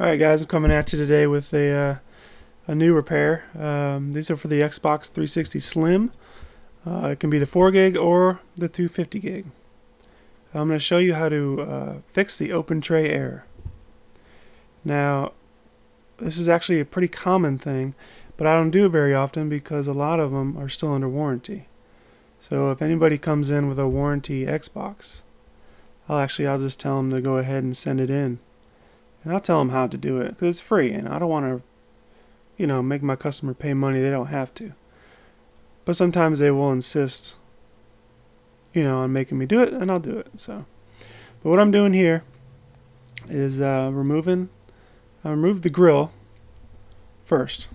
Alright guys, I'm coming at you today with a, uh, a new repair. Um, these are for the Xbox 360 Slim. Uh, it can be the 4 gig or the 250 gig. I'm going to show you how to uh, fix the open tray error. Now, this is actually a pretty common thing, but I don't do it very often because a lot of them are still under warranty. So if anybody comes in with a warranty Xbox, I'll actually I'll just tell them to go ahead and send it in and I'll tell them how to do it because it's free and I don't want to you know make my customer pay money they don't have to. But sometimes they will insist you know on making me do it and I'll do it so. But what I'm doing here is uh, removing I removed the grill first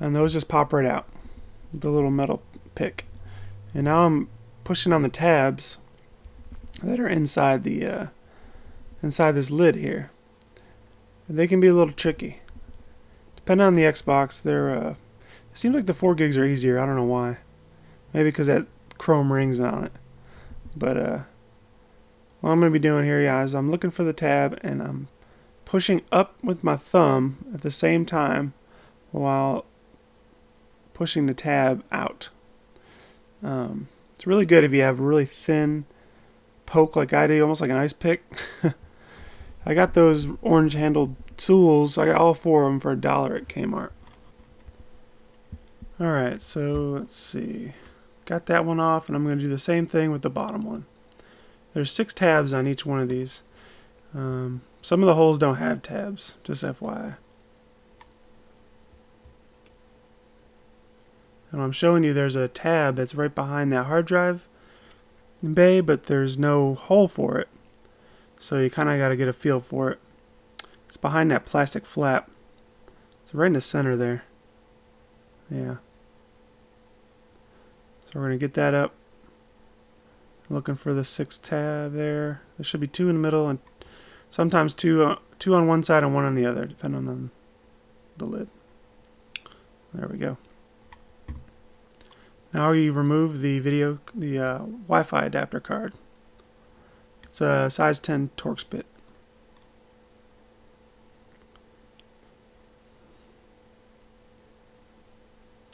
and those just pop right out the little metal pick. And now I'm pushing on the tabs that are inside the uh, inside this lid here they can be a little tricky. Depending on the Xbox, they're, uh, it seems like the 4 gigs are easier. I don't know why. Maybe because that chrome rings on it. But, uh, what I'm going to be doing here, guys, I'm looking for the tab and I'm pushing up with my thumb at the same time while pushing the tab out. Um, it's really good if you have really thin poke like I do, almost like an ice pick. I got those orange handled tools. I got all four of them for a dollar at Kmart. Alright, so let's see. Got that one off, and I'm going to do the same thing with the bottom one. There's six tabs on each one of these. Um, some of the holes don't have tabs, just FYI. And I'm showing you there's a tab that's right behind that hard drive bay, but there's no hole for it. So you kind of got to get a feel for it. It's behind that plastic flap. It's right in the center there. Yeah. So we're going to get that up. Looking for the sixth tab there. There should be two in the middle and sometimes two, uh, two on one side and one on the other, depending on the lid. There we go. Now you remove the video, the uh, Wi-Fi adapter card. It's a size 10 Torx bit.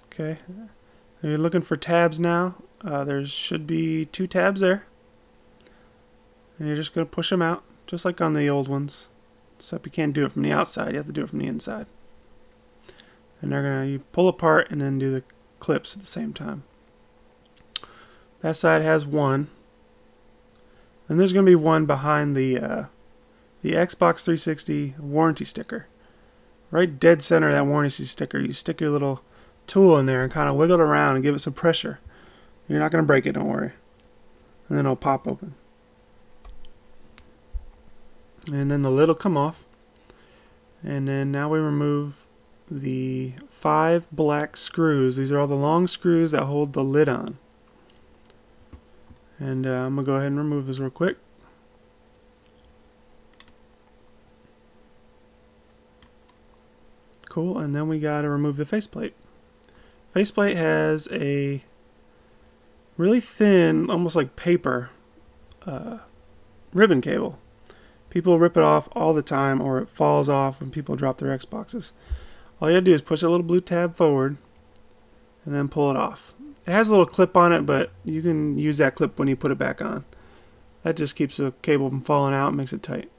Okay, if you're looking for tabs now, uh, there should be two tabs there. And you're just going to push them out, just like on the old ones. Except you can't do it from the outside, you have to do it from the inside. And they're going to pull apart and then do the clips at the same time. That side has one, and there's going to be one behind the uh, the Xbox 360 warranty sticker. Right dead center of that warranty sticker, you stick your little tool in there and kind of wiggle it around and give it some pressure. You're not going to break it, don't worry. And then it'll pop open. And then the lid will come off. And then now we remove the five black screws. These are all the long screws that hold the lid on. And uh, I'm going to go ahead and remove this real quick. Cool, and then we got to remove the faceplate. Faceplate has a really thin, almost like paper, uh, ribbon cable. People rip it off all the time or it falls off when people drop their Xboxes. All you to do is push a little blue tab forward and then pull it off. It has a little clip on it, but you can use that clip when you put it back on. That just keeps the cable from falling out and makes it tight.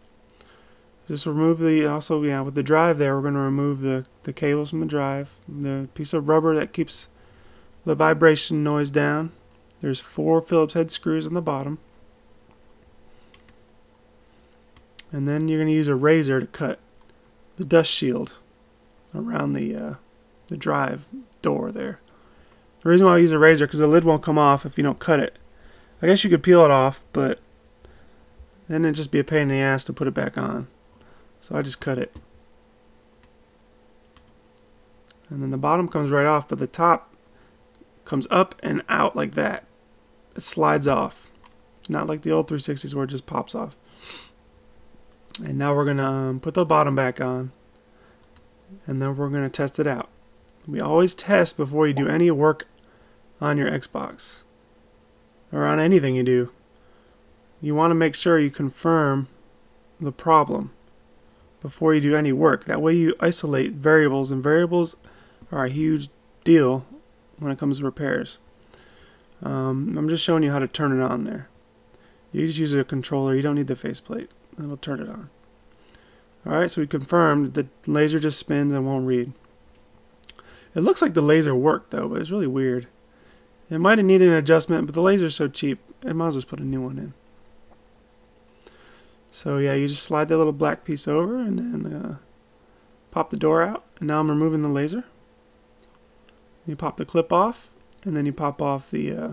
Just remove the, also, yeah, with the drive there, we're going to remove the, the cables from the drive. The piece of rubber that keeps the vibration noise down. There's four Phillips head screws on the bottom. And then you're going to use a razor to cut the dust shield around the, uh, the drive door there. The reason why I use a razor because the lid won't come off if you don't cut it. I guess you could peel it off, but then it'd just be a pain in the ass to put it back on. So I just cut it. And then the bottom comes right off, but the top comes up and out like that. It slides off. Not like the old 360s where it just pops off. And now we're going to um, put the bottom back on. And then we're going to test it out. We always test before you do any work on your Xbox or on anything you do. You want to make sure you confirm the problem before you do any work. That way you isolate variables, and variables are a huge deal when it comes to repairs. Um, I'm just showing you how to turn it on there. You just use a controller. You don't need the faceplate. It'll turn it on. Alright, so we confirmed the laser just spins and won't read. It looks like the laser worked though, but it's really weird. It might have needed an adjustment, but the laser's so cheap, I might as well just put a new one in. So yeah, you just slide that little black piece over and then uh, pop the door out. And now I'm removing the laser. You pop the clip off, and then you pop off the, uh,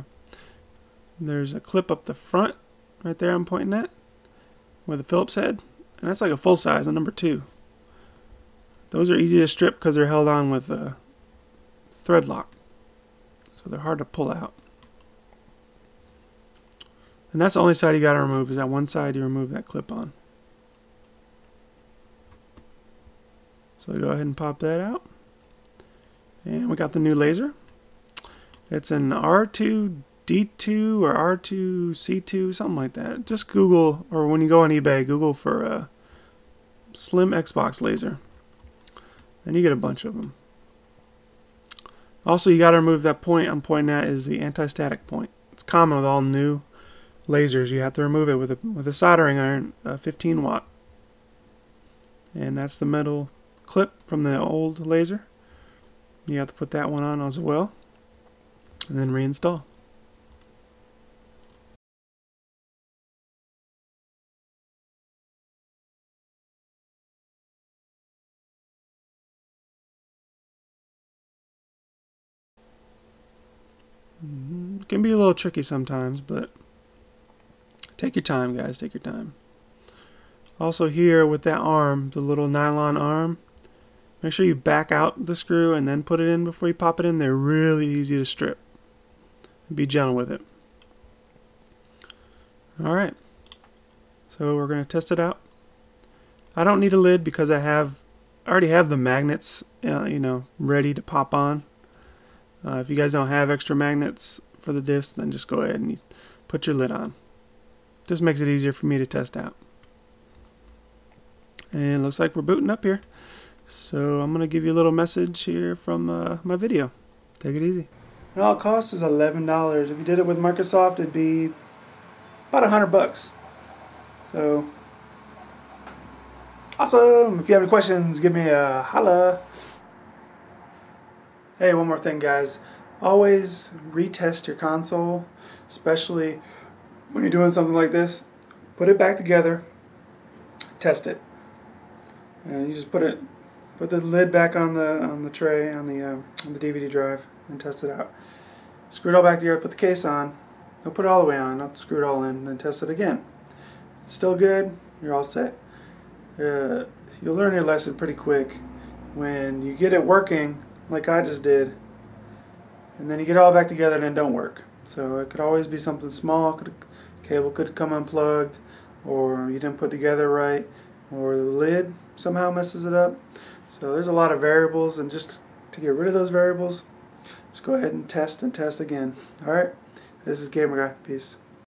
there's a clip up the front, right there I'm pointing at, with a Phillips head. And that's like a full size, a number two. Those are easy to strip because they're held on with a thread lock. So they're hard to pull out. And that's the only side you got to remove is that one side you remove that clip on. So go ahead and pop that out. And we got the new laser. It's an R2D2 or R2C2, something like that. Just Google, or when you go on eBay, Google for a slim Xbox laser. And you get a bunch of them. Also, you got to remove that point I'm pointing at is the anti-static point. It's common with all new lasers. You have to remove it with a with a soldering iron, a 15 watt. And that's the metal clip from the old laser. You have to put that one on as well, and then reinstall. Can be a little tricky sometimes, but take your time, guys. Take your time. Also here with that arm, the little nylon arm, make sure you back out the screw and then put it in before you pop it in. They're really easy to strip. Be gentle with it. Alright, so we're going to test it out. I don't need a lid because I have I already have the magnets, uh, you know, ready to pop on. Uh, if you guys don't have extra magnets for the disc, then just go ahead and put your lid on. Just makes it easier for me to test out. And looks like we're booting up here. So I'm going to give you a little message here from uh, my video. Take it easy. And all it costs is $11. If you did it with Microsoft, it'd be about 100 bucks. So, awesome. If you have any questions, give me a holla. Hey, one more thing, guys. Always retest your console, especially when you're doing something like this. Put it back together, test it, and you just put it, put the lid back on the on the tray on the uh, on the DVD drive and test it out. Screw it all back together. Put the case on. Don't put it all the way on. Don't screw it all in, and test it again. It's still good. You're all set. Uh, you'll learn your lesson pretty quick when you get it working like I just did, and then you get all back together and it don't work. So it could always be something small. Could cable could come unplugged, or you didn't put together right, or the lid somehow messes it up. So there's a lot of variables, and just to get rid of those variables, just go ahead and test and test again. All right. This is Gamer Guy. Peace.